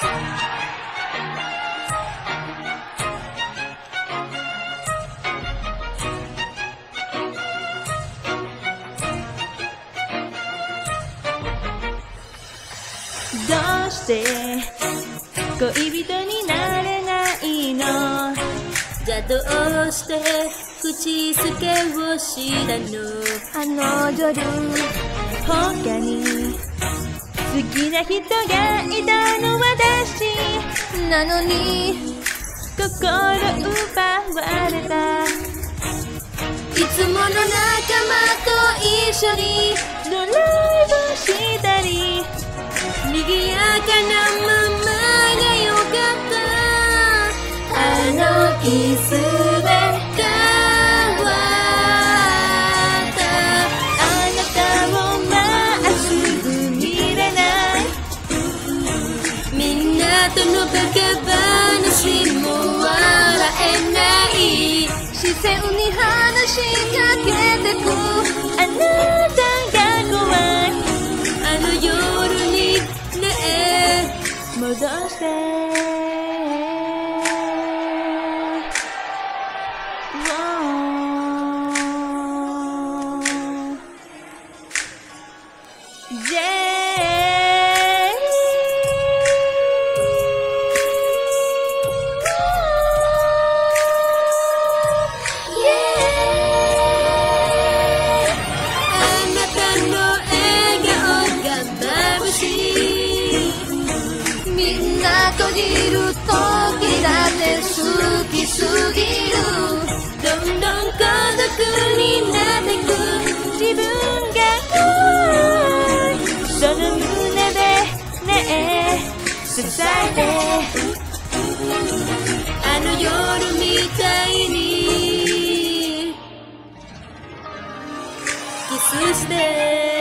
どうして恋人になれないの？じゃどうして口づけをしたの？あの夜他に好きな人がいたの私。なのに心奪われた。いつもの仲間と一緒にドライブしたり賑やかなままがよかった。あのキスのバカ話も笑えない視線に話しかけてく。あなたが怖いあの夜にね戻してジんなといる時だって好きすぎる。どんどん孤独になってく自分が怖い。その胸でねえ支えて。あの夜みたいに。キスして。